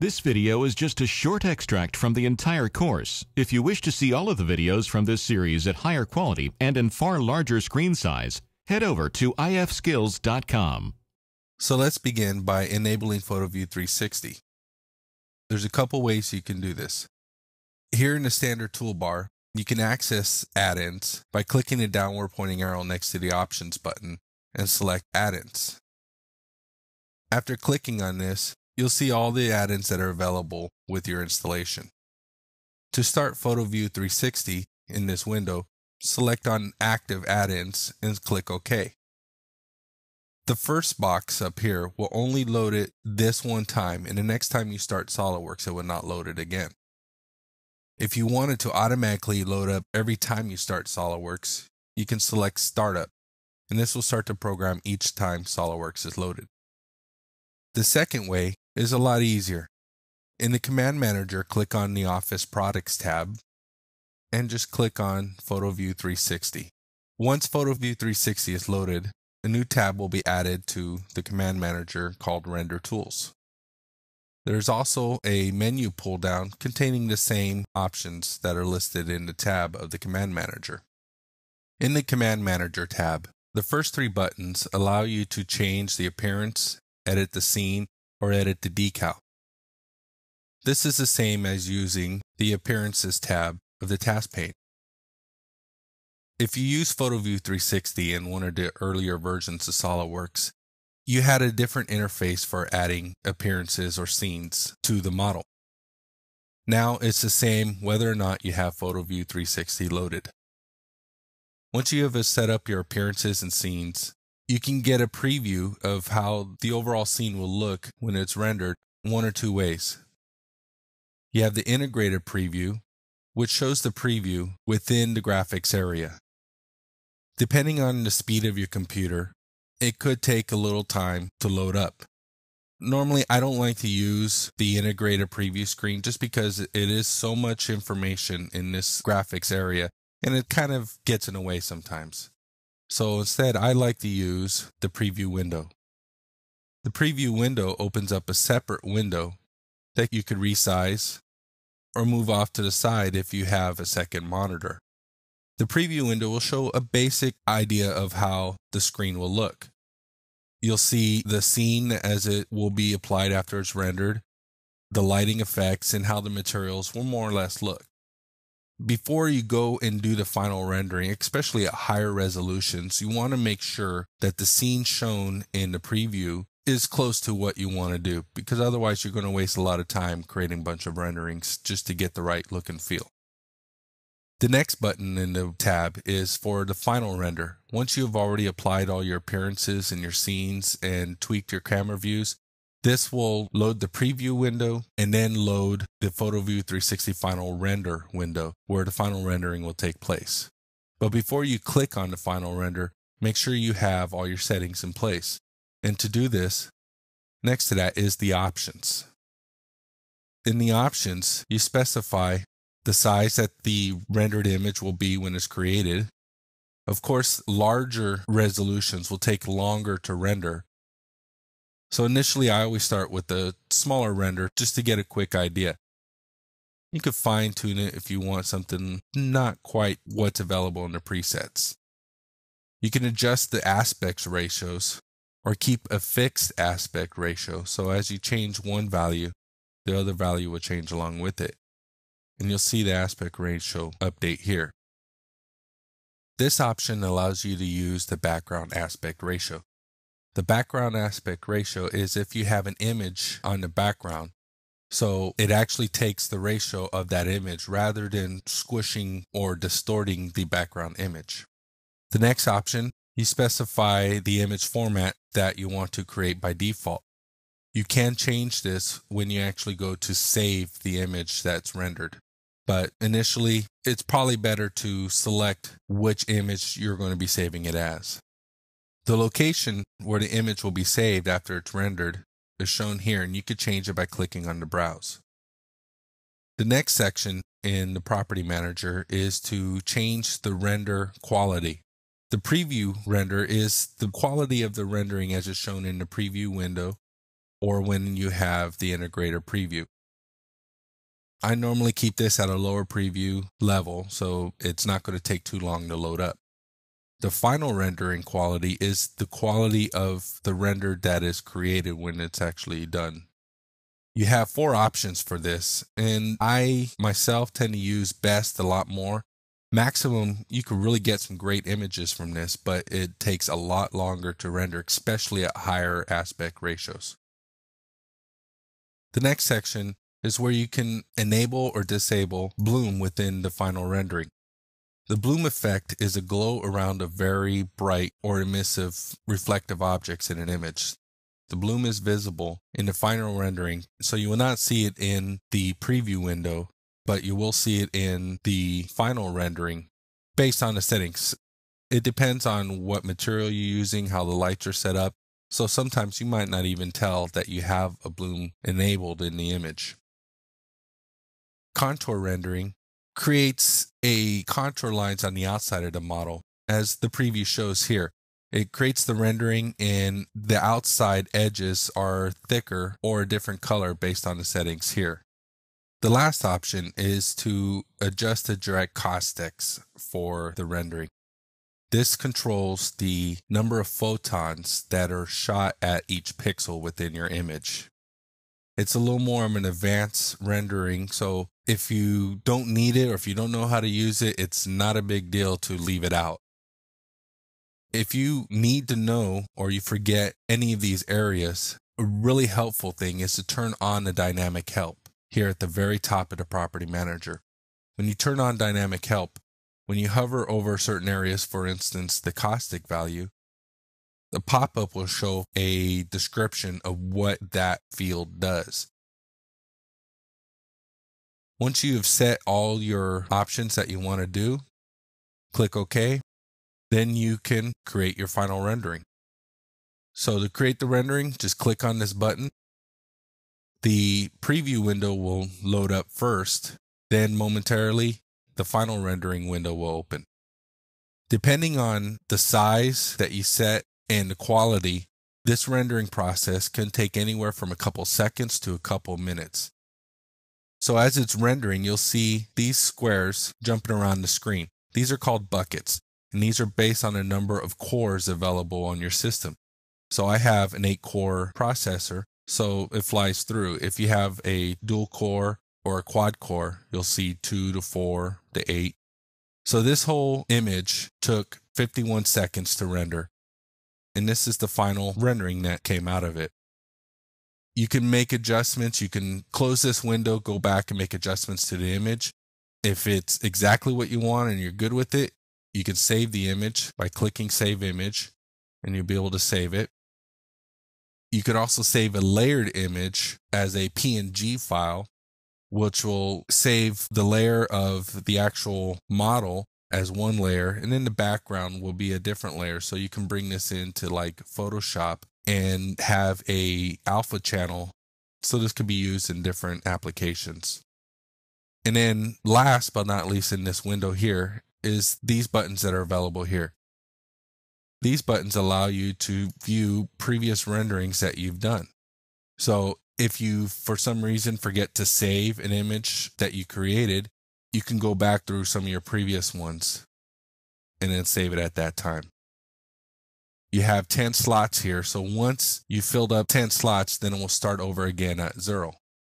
This video is just a short extract from the entire course. If you wish to see all of the videos from this series at higher quality and in far larger screen size, head over to infiniteskills.com. So let's begin by enabling PhotoView 360. There's a couple ways you can do this. Here in the standard toolbar, you can access add-ins by clicking the downward pointing arrow next to the options button and select add-ins. After clicking on this, you'll see all the add-ins that are available with your installation. To start PhotoView 360 in this window, select on Active Add-ins and click OK. The first box up here will only load it this one time, and the next time you start SOLIDWORKS, it will not load it again. If you wanted to automatically load up every time you start SOLIDWORKS, you can select Startup, and this will start the program each time SOLIDWORKS is loaded. The second way is a lot easier. In the Command Manager, click on the Office Products tab and just click on PhotoView 360. Once PhotoView 360 is loaded, a new tab will be added to the Command Manager called Render Tools. There's also a menu pull down containing the same options that are listed in the tab of the Command Manager. In the Command Manager tab, the first three buttons allow you to change the appearance, edit the scene, or edit the decal. This is the same as using the Appearances tab of the task pane. If you use PhotoView 360 in one of the earlier versions of SOLIDWORKS, you had a different interface for adding appearances or scenes to the model. Now it's the same whether or not you have PhotoView 360 loaded. Once you have set up your appearances and scenes, you can get a preview of how the overall scene will look when it's rendered one or two ways. You have the integrated preview, which shows the preview within the graphics area. Depending on the speed of your computer, it could take a little time to load up. Normally, I don't like to use the integrated preview screen just because it is so much information in this graphics area and it kind of gets in the way sometimes. So instead, I like to use the preview window. The preview window opens up a separate window that you could resize or move off to the side if you have a second monitor. The preview window will show a basic idea of how the screen will look. You'll see the scene as it will be applied after it's rendered, the lighting effects, and how the materials will more or less look. Before you go and do the final rendering, especially at higher resolutions, you want to make sure that the scene shown in the preview is close to what you want to do because otherwise you're going to waste a lot of time creating a bunch of renderings just to get the right look and feel. The next button in the tab is for the final render. Once you have already applied all your appearances and your scenes and tweaked your camera views, this will load the preview window and then load the PhotoView 360 final render window where the final rendering will take place. But before you click on the final render, make sure you have all your settings in place. And to do this, next to that is the options. In the options, you specify the size that the rendered image will be when it's created. Of course, larger resolutions will take longer to render. So initially, I always start with the smaller render just to get a quick idea. You could fine tune it if you want something not quite what's available in the presets. You can adjust the aspects ratios or keep a fixed aspect ratio. So as you change one value, the other value will change along with it and you'll see the aspect ratio update here. This option allows you to use the background aspect ratio. The background aspect ratio is if you have an image on the background, so it actually takes the ratio of that image rather than squishing or distorting the background image. The next option, you specify the image format that you want to create by default. You can change this when you actually go to save the image that's rendered. But initially, it's probably better to select which image you're going to be saving it as. The location where the image will be saved after it's rendered is shown here, and you could change it by clicking on the browse. The next section in the property manager is to change the render quality. The preview render is the quality of the rendering as is shown in the preview window. or when you have the integrated preview. I normally keep this at a lower preview level, so it's not going to take too long to load up. The final rendering quality is the quality of the render that is created when it's actually done. You have four options for this, and I myself tend to use best a lot more. Maximum, you can really get some great images from this, but it takes a lot longer to render, especially at higher aspect ratios. The next section is where you can enable or disable bloom within the final rendering. The bloom effect is a glow around a very bright or emissive reflective objects in an image. The bloom is visible in the final rendering, so you will not see it in the preview window, but you will see it in the final rendering based on the settings. It depends on what material you're using, how the lights are set up. So sometimes you might not even tell that you have a bloom enabled in the image. Contour rendering creates a contour lines on the outside of the model, as the preview shows here. It creates the rendering and the outside edges are thicker or a different color based on the settings here. The last option is to adjust the direct caustics for the rendering. This controls the number of photons that are shot at each pixel within your image. It's a little more of an advanced rendering, so if you don't need it or if you don't know how to use it, it's not a big deal to leave it out. If you need to know or you forget any of these areas, a really helpful thing is to turn on the dynamic help here at the very top of the property manager. When you turn on dynamic help, when you hover over certain areas, for instance, the caustic value, the pop up will show a description of what that field does. Once you have set all your options that you want to do, click OK. Then you can create your final rendering. So to create the rendering, just click on this button the preview window will load up first, then momentarily the final rendering window will open. Depending on the size that you set and the quality, this rendering process can take anywhere from a couple seconds to a couple minutes. So as it's rendering, you'll see these squares jumping around the screen. These are called buckets, and these are based on the number of cores available on your system. So I have an 8 core processor so it flies through. If you have a dual core or a quad core, you'll see two to four to eight. So this whole image took 51 seconds to render. And this is the final rendering that came out of it. You can make adjustments. You can close this window, go back and make adjustments to the image. If it's exactly what you want and you're good with it, you can save the image by clicking save image and you'll be able to save it. You could also save a layered image as a PNG file, which will save the layer of the actual model as one layer. And then the background will be a different layer. So you can bring this into like Photoshop and have a alpha channel. So this could be used in different applications. And then last but not least in this window here is these buttons that are available here. These buttons allow you to view previous renderings that you've done. So if you, for some reason, forget to save an image that you created, you can go back through some of your previous ones and then save it at that time. You have 10 slots here. So once you filled up 10 slots, then it will start over again at zero.